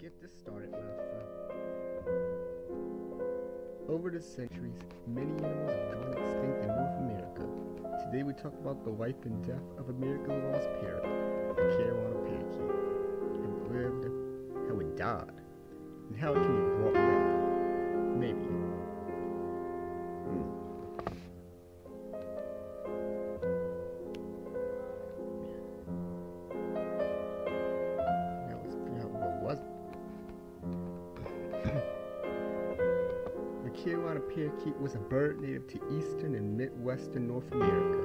get this started with uh, over the centuries, many animals have gone extinct in North America. Today we talk about the life and death of America's lost parrot, the Carolina parakeet. It lived, how it died, and how it can be brought back. Maybe. Bird native to eastern and midwestern North America.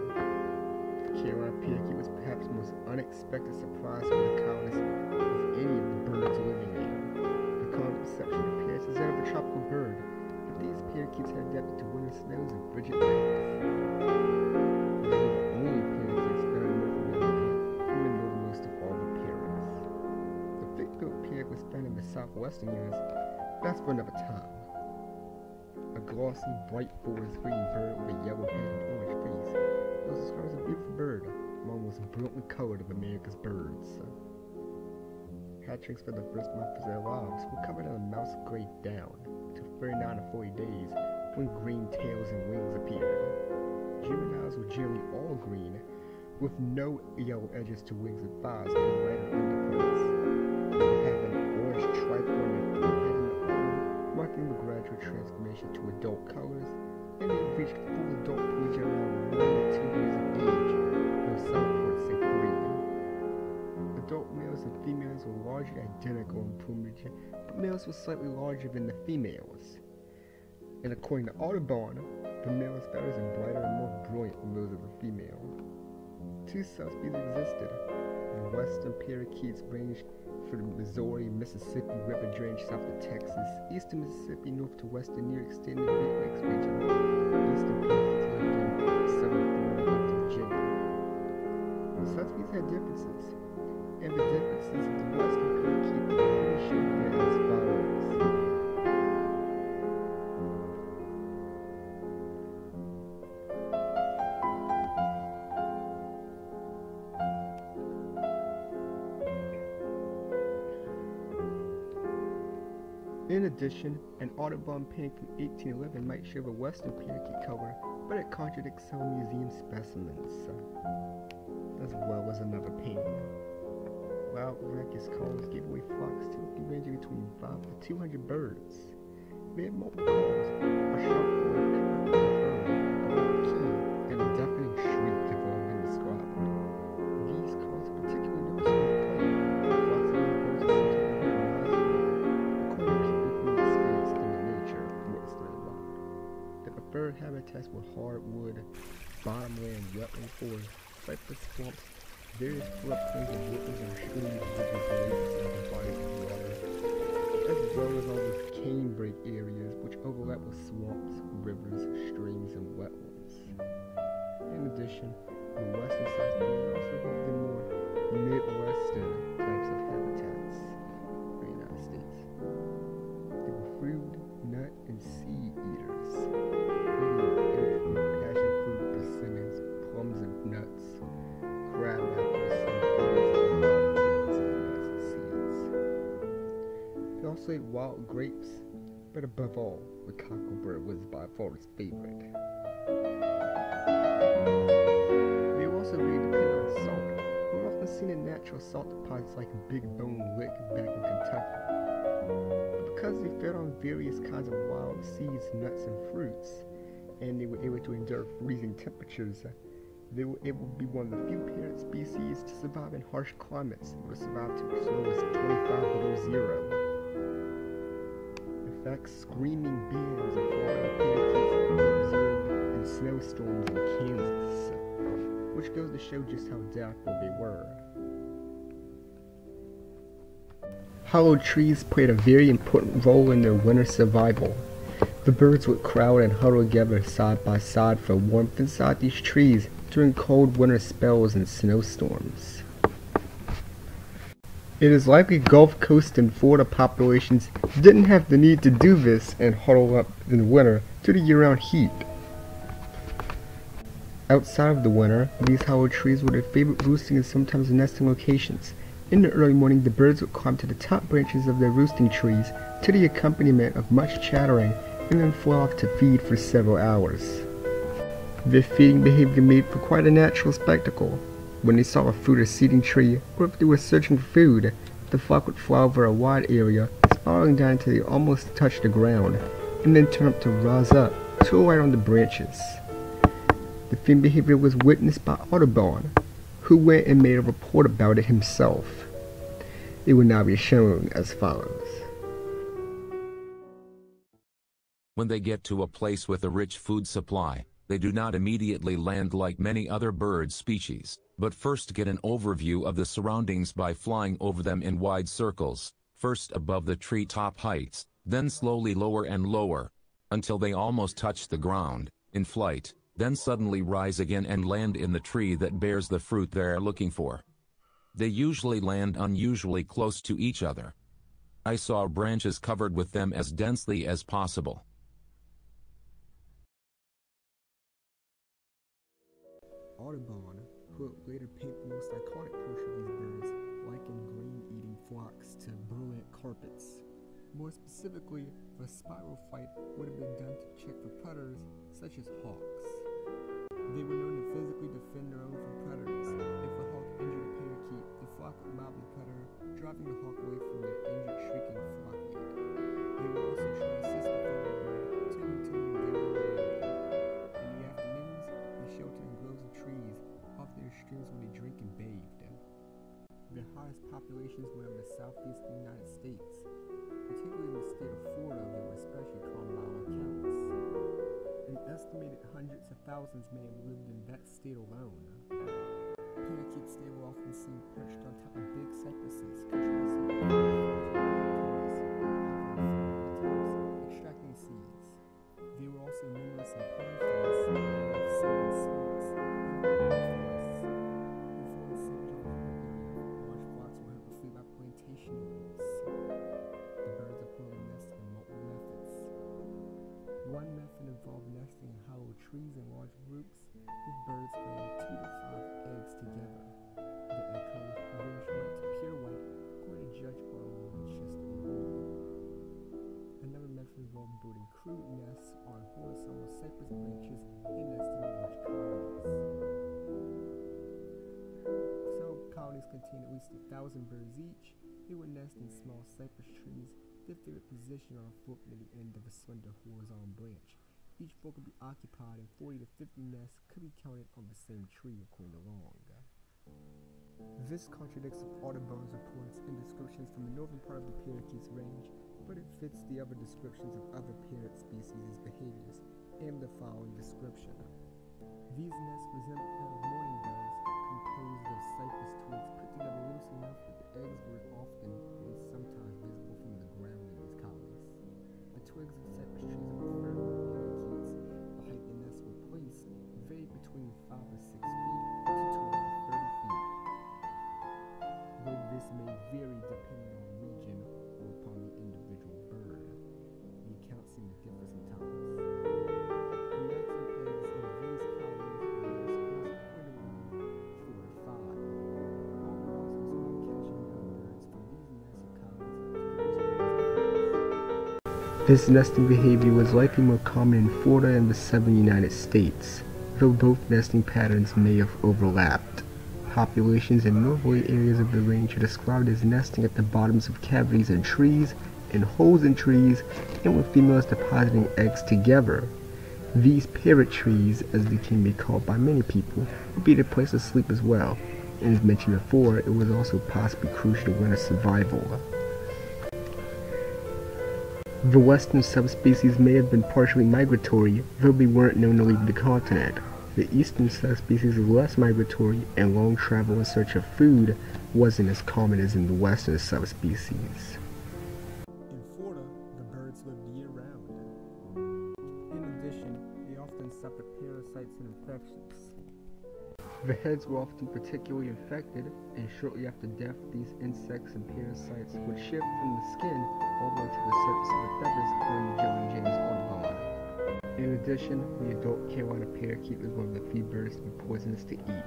The Carolina parakeet was perhaps the most unexpected surprise for the colonists of any of the birds living there. The common perception appears as that of a tropical bird, but these parakeets had adapted to winter snows and frigid nights. The only parakeets northernmost of all the. The thick-billed was found in the southwestern U.S. That's for another time. Glossy, bright forest green bird with a yellow head and orange face. It was described as a beautiful bird, among the most brilliantly colored of America's birds. Hatchlings for the first month of their lives were covered in a mouse gray down to 39 to 40 days when green tails and wings appeared. Juveniles were generally all green, with no yellow edges to wings and thighs and lighter underparts. They have an orange stripe arm, the gradual transformation to adult colors, and they reached full adult plumage around 1 to 2 years of age, though some reports say 3. Adult males and females were largely identical in plumage, but males were slightly larger than the females. And according to Audubon, the male's feathers are brighter and more brilliant than those of the female. Two subspecies existed. Western parakeets ranged from the Missouri, Mississippi River drainage south to Texas, eastern Mississippi north to western New the Great Lakes region. Eastern parakeets lived in southern Florida to Virginia. The subspecies had differences, and the differences of the western parakeet are pretty shown here as follows. Addition, an Audubon painting from 1811 might show a western parakeet color, but it contradicts some museum specimens, as well as another painting. Wild Rackus calls gave away flocks typically ranging between 5 to 200 birds. They had multiple calls, a sharp wild grapes, but above all, the cocklebur was by far his favorite. They were also very dependent on salt. We're often seen in natural salt deposits like Big Bone Lick back in Kentucky. But because they fed on various kinds of wild seeds, nuts, and fruits, and they were able to endure freezing temperatures, uh, they were able to be one of the few parrot species to survive in harsh climates that would survive to as low as 25 below zero. In screaming were observed in snowstorms in Kansas, which goes to show just how adaptable they were. Hollow trees played a very important role in their winter survival. The birds would crowd and huddle together side by side for warmth inside these trees during cold winter spells and snowstorms. It is likely Gulf Coast and Florida populations didn't have the need to do this and huddle up in the winter to the year-round heat. Outside of the winter, these hollow trees were their favorite roosting and sometimes nesting locations. In the early morning, the birds would climb to the top branches of their roosting trees to the accompaniment of much chattering and then fly off to feed for several hours. Their feeding behavior made for quite a natural spectacle. When they saw a fruit or seeding tree, or if they were searching for food, the flock would fly over a wide area, spiraling down until they almost touched the ground, and then turn up to rise up, to right on the branches. The feeding behavior was witnessed by Audubon, who went and made a report about it himself. It will now be shown as follows. When they get to a place with a rich food supply, they do not immediately land like many other bird species, but first get an overview of the surroundings by flying over them in wide circles, first above the treetop heights, then slowly lower and lower, until they almost touch the ground, in flight, then suddenly rise again and land in the tree that bears the fruit they are looking for. They usually land unusually close to each other. I saw branches covered with them as densely as possible. Audubon, who would later paint the most iconic portion of these birds, likened grain-eating flocks to burlap carpets. More specifically, the spiral flight would have been done to check for predators such as hawks. They were known to physically defend their own from predators. If a hawk injured a parakeet, the flock would mob the predator, driving the hawk away hundreds of thousands may have lived in that state alone. Small cypress trees, their favorite position on a fork near the end of a slender horizontal branch. Each fork would be occupied and 40 to 50 nests could be counted on the same tree according to Long. This contradicts Audubon's reports and descriptions from the northern part of the parakeet's range, but it fits the other descriptions of other parrot species' behaviors and the following description. These nests resemble that of mourning doves, composed of cypress twigs put together loosely enough that the eggs were often This nesting behavior was likely more common in Florida and the southern United States, though both nesting patterns may have overlapped. Populations in northerly areas of the range are described as nesting at the bottoms of cavities in trees, in holes in trees, and with females depositing eggs together. These parrot trees, as they can be called by many people, would be the place of sleep as well. And as mentioned before, it was also possibly crucial to winter survival. The western subspecies may have been partially migratory, though they weren't known to leave the continent. The eastern subspecies is less migratory, and long travel in search of food wasn't as common as in the western subspecies. In Florida, the birds lived year round. In addition, they often suffered parasites and infections. The heads were often particularly infected, and shortly after death, these insects and parasites would shift from the skin all the way to the surface of the feathers, according to John James Audubon. In addition, the adult Carolina parakeet was one of the few birds to be poisonous to eat.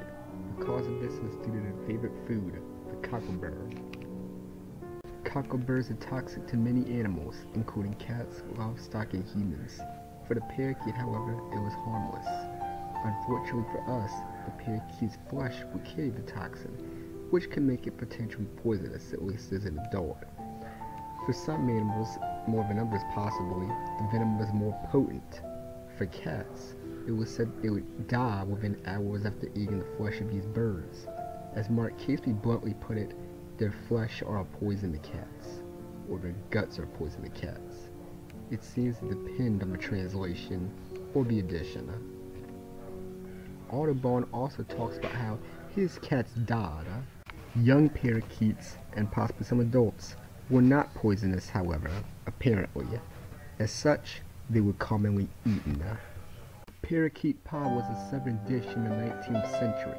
The cause of this was due to their favorite food, the cocklebur. Cockleburs are toxic to many animals, including cats, livestock, and humans. For the parakeet, however, it was harmless. Unfortunately for us, the parakeet's flesh would carry the toxin, which can make it potentially poisonous, at least as an adult. For some animals, more than others possibly, the venom was more potent. For cats, it was said they would die within hours after eating the flesh of these birds. As Mark Catesby bluntly put it, their flesh are a poison to cats, or their guts are poison to cats. It seems to depend on the translation or the addition. Audubon also talks about how his cats died. Uh, young parakeets, and possibly some adults, were not poisonous, however, apparently. As such, they were commonly eaten. Uh. Parakeet pie was a southern dish in the 19th century.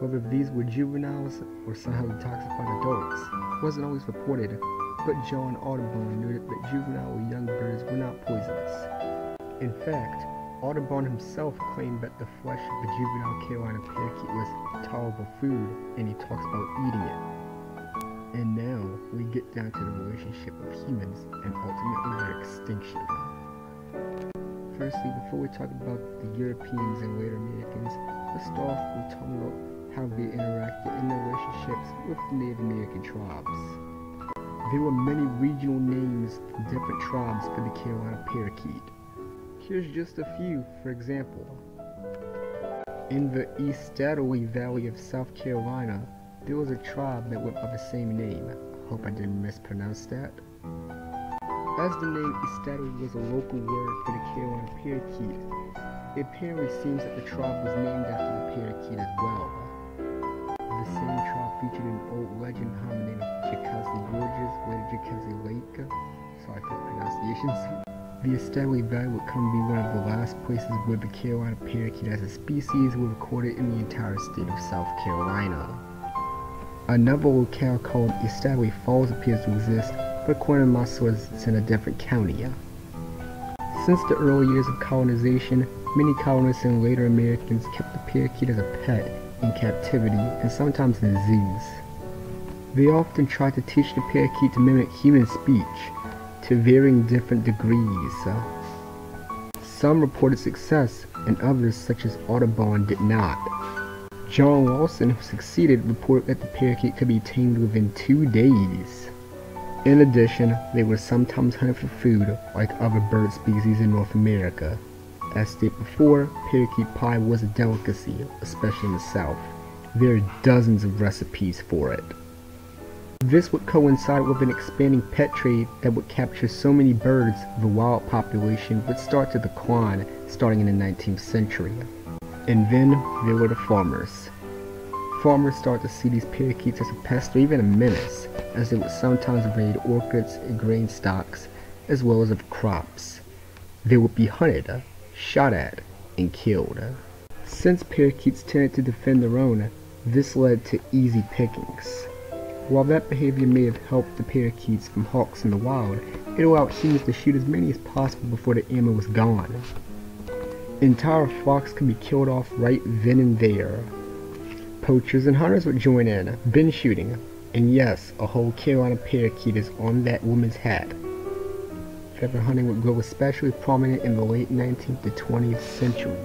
Whether these were juveniles or somehow detoxified adults wasn't always reported, but John Audubon noted that juvenile or young birds were not poisonous. In fact, Audubon himself claimed that the flesh of the juvenile Carolina parakeet was tolerable food, and he talks about eating it. And now we get down to the relationship of humans and ultimately their extinction. Firstly, before we talk about the Europeans and later Americans, let's start off with talking about how they interacted in their relationships with the Native American tribes. There were many regional names from different tribes for the Carolina parakeet. Here's just a few, for example. In the East Eastatowy Valley of South Carolina, there was a tribe that went by the same name. I hope I didn't mispronounce that. As the name Eastatowy was a local word for the Carolina parakeet, it apparently seems that the tribe was named after the parakeet as well. The same tribe featured an old legend behind the name of Jocassee Gorges, later Jocassee Lake. Sorry for the pronunciations. The Eastatowy Valley would come to be one of the last places where the Carolina parakeet as a species were recorded in the entire state of South Carolina. Another locale called Eastatowy Falls appears to exist, but according to my sources it's in a different county. Since the early years of colonization, many colonists and later Americans kept the parakeet as a pet in captivity and sometimes in zoos. They often tried to teach the parakeet to mimic human speech, to varying different degrees. Some reported success, and others, such as Audubon, did not. John Lawson, who succeeded, reported that the parakeet could be tamed within two days. In addition, they were sometimes hunted for food, like other bird species in North America. As stated before, parakeet pie was a delicacy, especially in the South. There are dozens of recipes for it. This would coincide with an expanding pet trade that would capture so many birds, the wild population would start to decline starting in the 19th century. And then there were the farmers. Farmers started to see these parakeets as a pest or even a menace, as they would sometimes raid orchards and grain stocks, as well as of crops. They would be hunted, shot at, and killed. Since parakeets tended to defend their own, this led to easy pickings. While that behavior may have helped the parakeets from hawks in the wild, it allowed humans to shoot as many as possible before the ammo was gone. Entire flocks could be killed off right then and there. Poachers and hunters would join in, bin shooting, and yes, a whole Carolina parakeet is on that woman's hat. Feather hunting would grow especially prominent in the late 19th to 20th century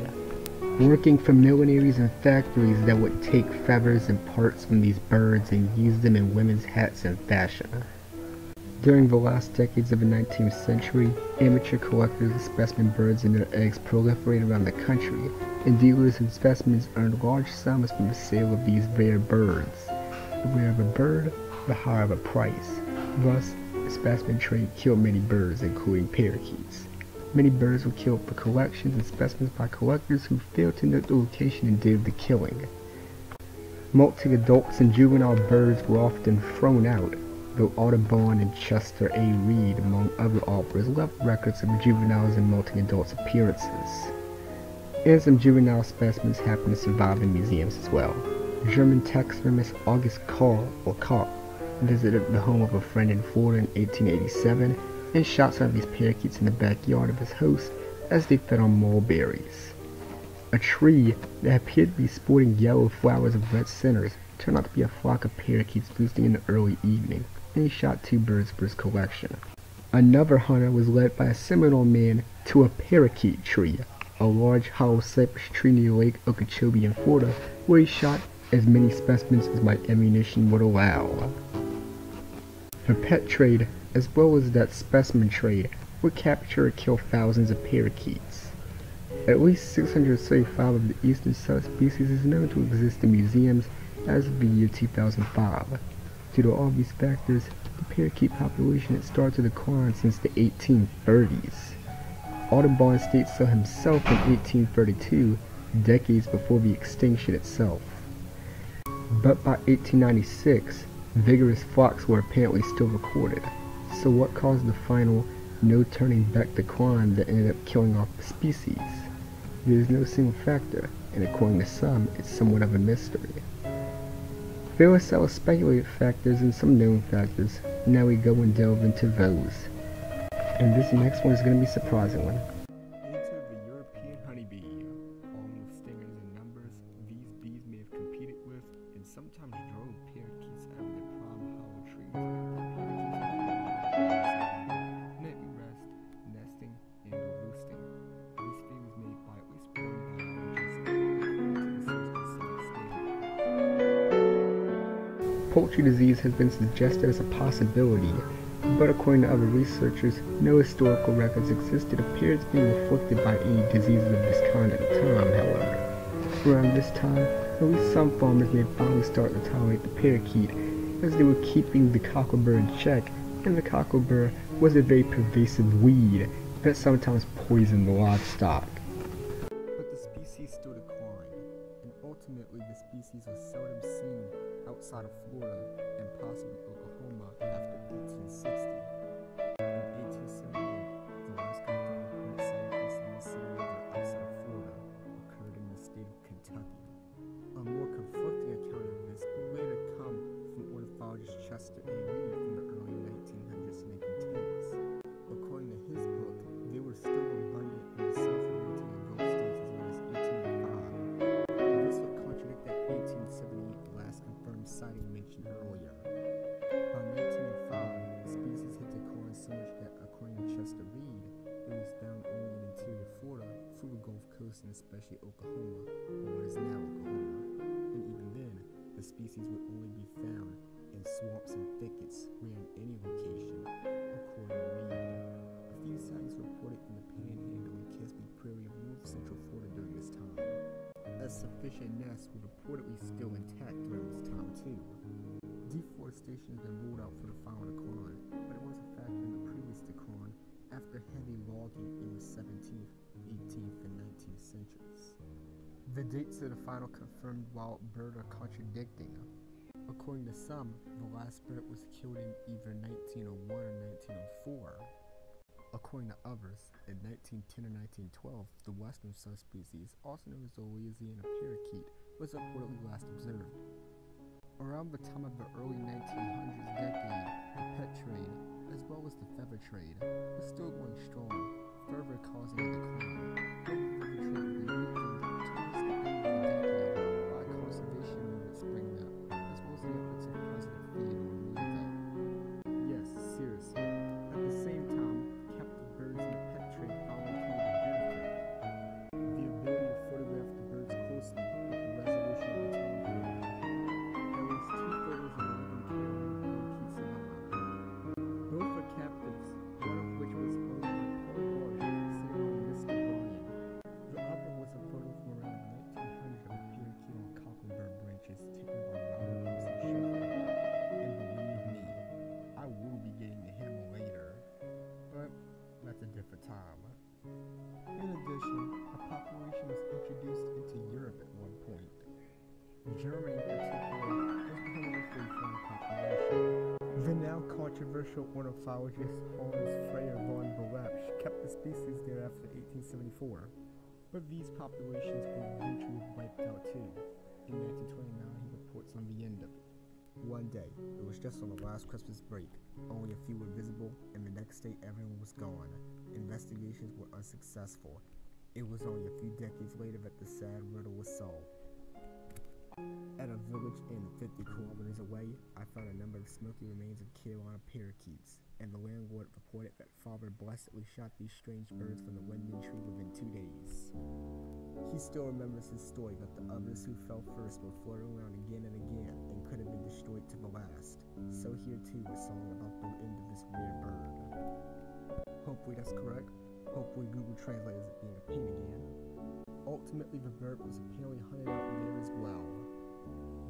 working for millineries and factories that would take feathers and parts from these birds and use them in women's hats and fashion. During the last decades of the 19th century, amateur collectors of specimen birds and their eggs proliferated around the country, and dealers in specimens earned large sums from the sale of these rare birds. The rarer the bird, the higher the price. Thus, the specimen trade killed many birds, including parakeets. Many birds were killed for collections and specimens by collectors who failed to note the location and date of the killing. Molting adults and juvenile birds were often thrown out, though Audubon and Chester A. Reed, among other authors, left records of juveniles and molting adults' appearances. And some juvenile specimens happen to survive in museums as well. German taxidermist August Karl, or visited the home of a friend in Florida in 1887 and shot some of these parakeets in the backyard of his host as they fed on mulberries. A tree that appeared to be sporting yellow flowers of red centers turned out to be a flock of parakeets roosting in the early evening, and he shot two birds for his collection. Another hunter was led by a Seminole man to a parakeet tree, a large hollow cypress tree near Lake Okeechobee in Florida, where he shot as many specimens as my ammunition would allow. The pet trade, as well as that specimen trade, would capture or kill thousands of parakeets. At least 635 of the eastern subspecies is known to exist in museums as of the year 2005. Due to all these factors, the parakeet population had started to decline since the 1830s. Audubon states so himself in 1832, decades before the extinction itself. But by 1896, vigorous flocks were apparently still recorded. So what caused the final, no turning back decline that ended up killing off the species? There is no single factor, and according to some, it's somewhat of a mystery. There were several speculated factors and some known factors. Now we go and delve into those. And this next one is going to be a surprising one. Disease has been suggested as a possibility, but according to other researchers, no historical records exist that appear as being afflicted by any diseases of this kind at the time, however. Around this time, at least some farmers may finally start to tolerate the parakeet, as they were keeping the cocklebur in check, and the cocklebur was a very pervasive weed that sometimes poisoned the livestock. Oklahoma, or what is now Oklahoma. And even then, the species would only be found in swamps and thickets, rare in any location, according to Reed. A few sightings were reported in the Panhandle and Kissimmee Prairie of north central Florida during this time. A sufficient nest were reportedly still intact during this time too. Deforestation has been ruled out for the final decline, but it was a factor in the previous decline after heavy logging in the 17th, 18th, and 19th centuries. The dates of the final confirmed wild bird are contradicting. According to some, the last bird was killed in either 1901 or 1904. According to others, in 1910 or 1912, the western subspecies, also known as the Louisiana parakeet, was reportedly last observed. Around the time of the early 1900s decade, the pet trade, as well as the feather trade, was still going strong, further causing a decline. Ornithologist Hans Freiherr von Berlepsch kept the species there after 1874. But these populations were eventually wiped out too. In 1929, he reports on the end of it. One day, it was just on the last Christmas break. Only a few were visible, and the next day everyone was gone. Investigations were unsuccessful. It was only a few decades later that the sad riddle was solved. At a village inn 50 kilometers away, I found a number of smoky remains of Carolina parakeets, and the landlord reported that father blessedly shot these strange birds from the linden tree within two days. He still remembers his story that the others who fell first were floating around again and again and could have been destroyed to the last. So here too a song about the end of this rare bird. Hopefully that's correct. Hopefully Google Translate isn't being a pain again. Ultimately the bird was apparently hunted out there as well.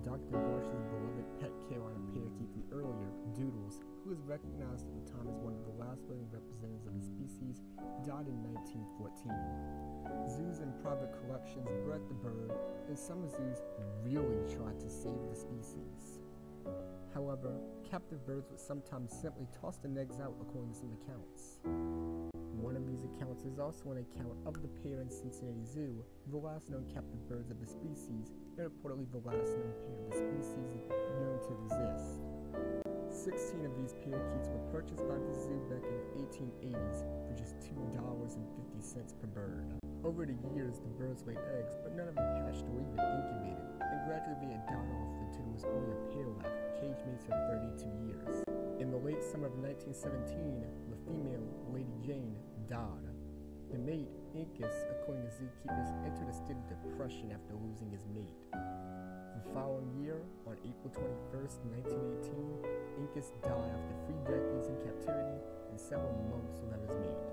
Dr. Marsh's beloved pet Carolina parakeet from earlier, Doodles, who was recognized at the time as one of the last living representatives of the species, died in 1914. Zoos and private collections bred the bird, and some zoos really tried to save the species. However, captive birds would sometimes simply toss the eggs out according to some accounts. Is also an account of the pair in Cincinnati Zoo, the last known captive birds of the species, and reportedly the last known pair of the species known to exist. Sixteen of these parakeets were purchased by the zoo back in the 1880s for just $2.50 per bird. Over the years, the birds laid eggs, but none of them hatched or even incubated, and gradually they died off until was only a pair left, cage mates for 32 years. In the late summer of 1917, the female, Lady Jane, died. The mate, Incas, according to zookeepers, entered a state of depression after losing his mate. The following year, on April 21st, 1918, Incas died after three decades in captivity and several months without his mate.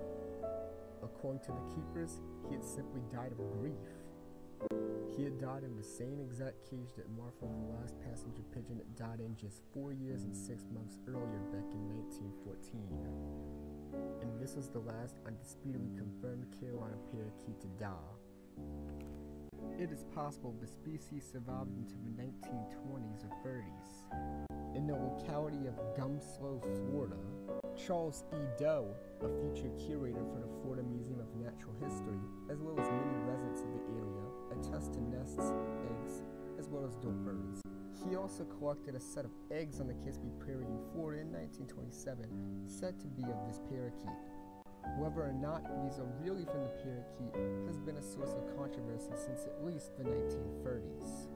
According to the keepers, he had simply died of grief. He had died in the same exact cage that Martha, the last passenger pigeon, died in just four years and six months earlier back in 1914. And this was the last undisputedly confirmed Carolina parakeet to die. It is possible the species survived into the 1920s or 30s. In the locality of Gum Slough, Florida, Charles E. Doe, a future curator for the Florida Museum of Natural History, as well as many residents of the area, attest to nests, eggs, as well as adult birds. He also collected a set of eggs on the Kissimmee Prairie in in 1927, said to be of this parakeet. Whether or not these are really from the parakeet has been a source of controversy since at least the 1930s.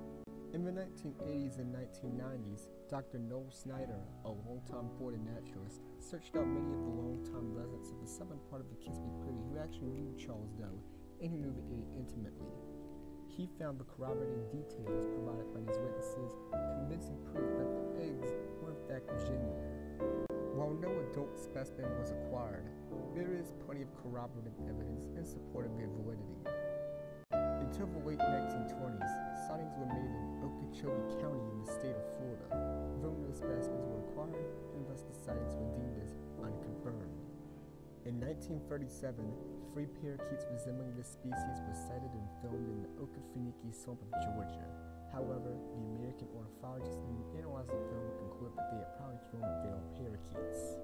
In the 1980s and 1990s, Dr. Noel Snyder, a longtime Florida naturalist, searched out many of the longtime residents of the southern part of the Kissimmee Prairie who actually knew Charles Doe and who knew the area intimately. He found the corroborating details provided by these witnesses convincing proof that the eggs were in fact genuine. While no adult specimen was acquired, there is plenty of corroborative evidence in support of their validity. Until the late 1920s, sightings were made in Okeechobee County in the state of Florida, though no specimens were acquired and thus the sightings were deemed as unconfirmed. In 1937, three parakeets resembling this species were sighted and filmed in the Okefenokee swamp of Georgia. However, the American ornithologist who analyzed the film concluded that they had probably flown veiled parakeets.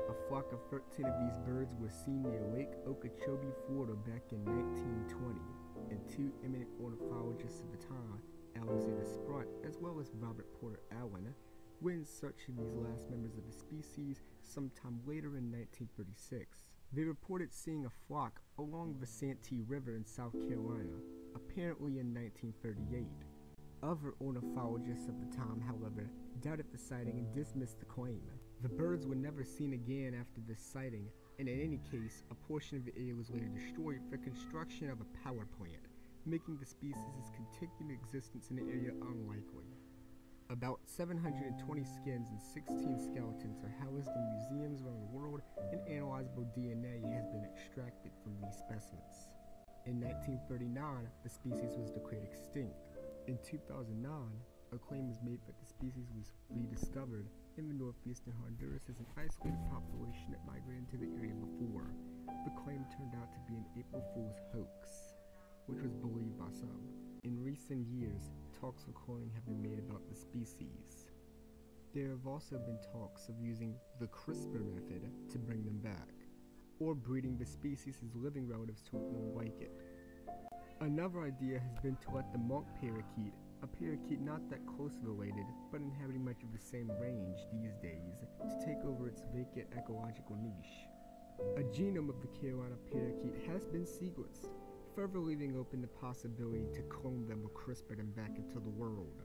A flock of 13 of these birds were seen near Lake Okeechobee, Florida back in 1920, and two eminent ornithologists of the time, Alexander Sprunt as well as Robert Porter Allen, went searching these last members of the species sometime later in 1936. They reported seeing a flock along the Santee River in South Carolina, apparently in 1938. Other ornithologists of the time, however, doubted the sighting and dismissed the claim. The birds were never seen again after this sighting, and in any case, a portion of the area was later destroyed for construction of a power plant, making the species' continued existence in the area unlikely. About 720 skins and 16 skeletons are housed in museums around the world, and analyzable DNA has been extracted from these specimens. In 1939, the species was declared extinct. In 2009, a claim was made that the species was rediscovered in the northeastern Honduras as an isolated population that migrated to the area before. The claim turned out to be an April Fool's hoax, which was believed by some. In recent years, talks cloning have been made about the species. There have also been talks of using the CRISPR method to bring them back, or breeding the species' living relatives to look like it. Another idea has been to let the monk parakeet, a parakeet not that closely related, but inhabiting much of the same range these days, to take over its vacant ecological niche. A genome of the Carolina parakeet has been sequenced, further leaving open the possibility to clone them or CRISPR them back into the world.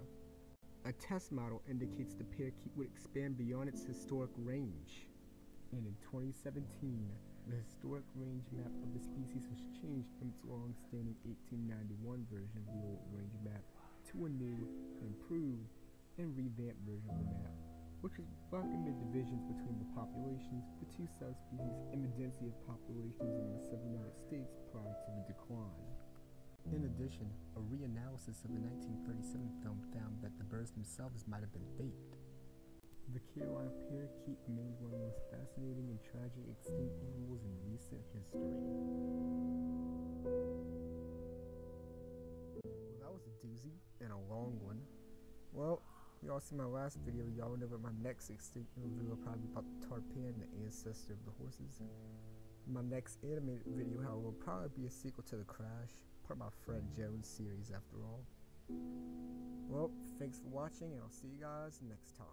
A test model indicates the parakeet would expand beyond its historic range. And in 2017, the historic range map of the species was changed from its long-standing 1891 version of the old range map to a new, improved, and revamped version of the map, which is reflecting the divisions between the populations, the two subspecies, and the density of populations in the southern United States prior to the decline. In addition, a reanalysis of the 1937 film found that the birds themselves might have been faked. The Carolina parakeet remained one of the most fascinating and tragic extinct animals in recent history. Well, that was a doozy and a long one. Well, y'all see my last video, y'all know that my next extinct video will probably be about the tarpan, the ancestor of the horses. My next animated video, however, will probably be a sequel to The Crash, part of my Fred Jones series after all. Well, thanks for watching, and I'll see you guys next time.